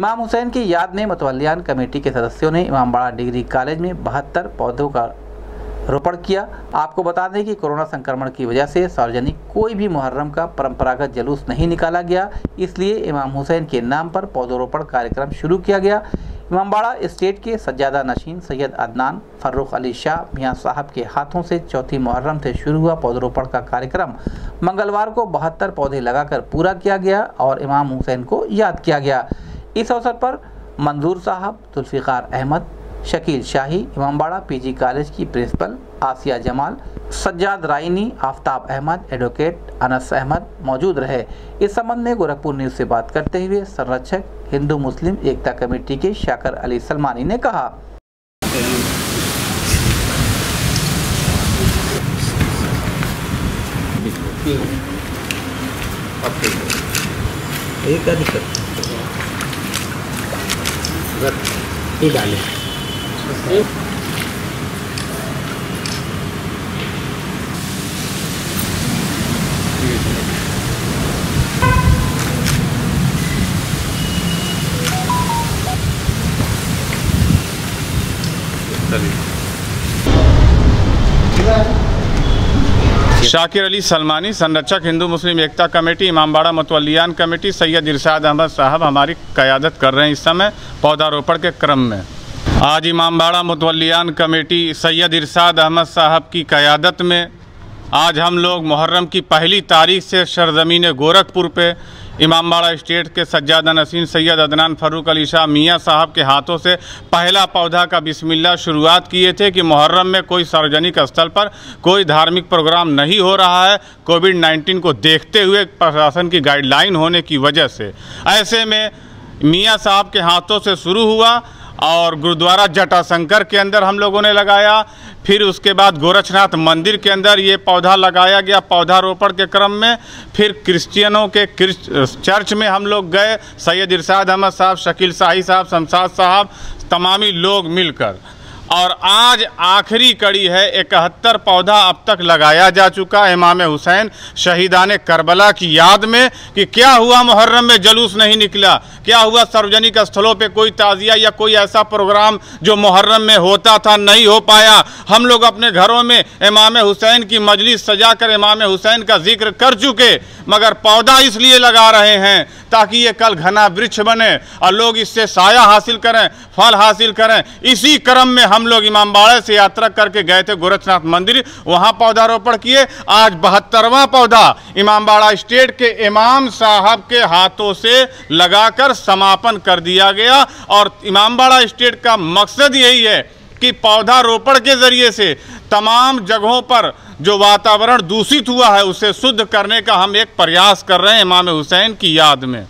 इमाम हुसैन की याद में मतवलियान कमेटी के सदस्यों ने इमामबाड़ा डिग्री कॉलेज में बहत्तर पौधों का रोपण किया। आपको बता दें कि कोरोना संक्रमण की वजह से सार्वजनिक कोई भी मुहर्रम का परंपरागत जलूस नहीं निकाला गया। इसलिए इमाम हुसैन के नाम पर पौधरोपण कार्यक्रम शुरू किया गया। इमामबाड़ा स्टेट के सज्जादा नशीन सैयद अदनान, फर्रुख अली शाह, मियाँ साहब के हाथों से चौथी मुहर्रम से शुरू हुआ पौधरोपण का कार्यक्रम। मंगलवार को बहत्तर पौधे लगाकर पूरा किया गया और इमाम हुसैन को याद किया गया। इस अवसर पर मंजूर साहब, जुल्फ़िकार अहमद, शकील शाही इमामबाड़ा पीजी कॉलेज की प्रिंसिपल, आसिया जमाल, सज्जाद राइनी, आफ्ताब अहमद, एडवोकेट अनस अहमद मौजूद रहे। इस संबंध में गोरखपुर न्यूज़ से बात करते हुए संरक्षक, हिंदू मुस्लिम एकता कमेटी के शाकर अली सलमानी ने कहा। ये क्या ही डाले। शाकिर अली सलमानी, संरक्षक, Hindu, Muslim Ekta committee Imambara Matwaliyan committee, Syed Irshad Ahmad साहब हमारी क़यादत कर रहे हैं इस समय पौधारोपण के क्रम में। आज इमामबाड़ा मतवलियान कमेटी, सैयद इरशाद अहमद साहब की क़यादत में आज हम लोग मुहर्रम की पहली तारीख से सरजमीन गोरखपुर पे इमामबाड़ा इस्टेट के सज्जादा नसीन सैयद अदनान फ़रूक अली शाह मियाँ साहब के हाथों से पहला पौधा का बिस्मिल्ला शुरुआत किए थे कि मुहर्रम में कोई सार्वजनिक स्थल पर कोई धार्मिक प्रोग्राम नहीं हो रहा है। कोविड 19 को देखते हुए प्रशासन की गाइडलाइन होने की वजह से ऐसे में मियाँ साहब के हाथों से शुरू हुआ। और गुरुद्वारा जटाशंकर के अंदर हम लोगों ने लगाया। फिर उसके बाद गोरक्षनाथ मंदिर के अंदर ये पौधा लगाया गया पौधारोपण के क्रम में। फिर क्रिश्चियनों के चर्च में हम लोग गए, सैयद इरशाद अहमद साहब, शकील शाही साहब, शमशाद साहब, तमामी लोग मिलकर। और आज आखिरी कड़ी है, इकहत्तर पौधा अब तक लगाया जा चुका इमाम हुसैन शहीदान करबला की याद में कि क्या हुआ मुहर्रम में जलूस नहीं निकला? क्या हुआ सार्वजनिक स्थलों पे कोई ताज़िया या कोई ऐसा प्रोग्राम जो मुहर्रम में होता था, नहीं हो पाया? हम लोग अपने घरों में इमाम हुसैन की मजलिस सजा कर इमाम हुसैन का ज़िक्र कर चुके, मगर पौधा इसलिए लगा रहे हैं ताकि ये कल घना वृक्ष बने और लोग इससे साया हासिल करें, फल हासिल करें। इसी क्रम में हम लोग इमामबाड़े से यात्रा करके गए थे गोरखनाथ मंदिर। वहाँ पौधारोपण किए। आज बहत्तरवां पौधा इमामबाड़ा स्टेट के इमाम साहब के हाथों से लगाकर समापन कर दिया गया। और इमामबाड़ा स्टेट का मकसद यही है कि पौधारोपण के ज़रिए से तमाम जगहों पर जो वातावरण दूषित हुआ है, उसे शुद्ध करने का हम एक प्रयास कर रहे हैं इमाम हुसैन की याद में।